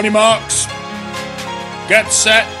On your marks. Get set.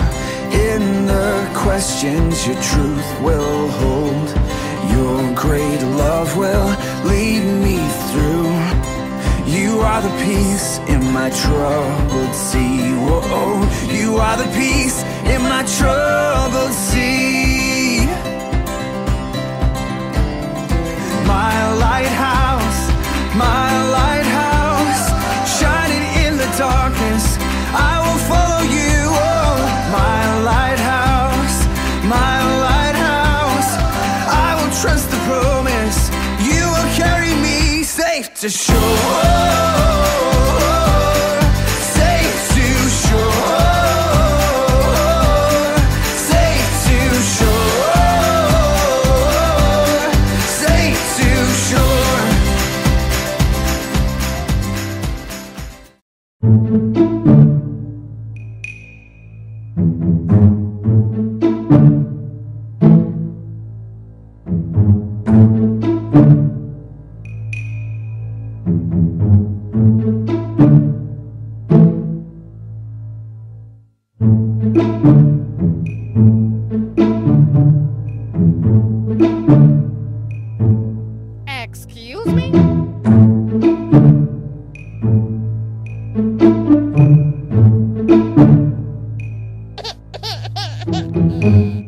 Questions, your truth will hold. Your great love will lead me through. You are the peace in my troubled sea. Whoa, you are the peace in my troubled sea. My lighthouse, my to shore. Ha ha ha!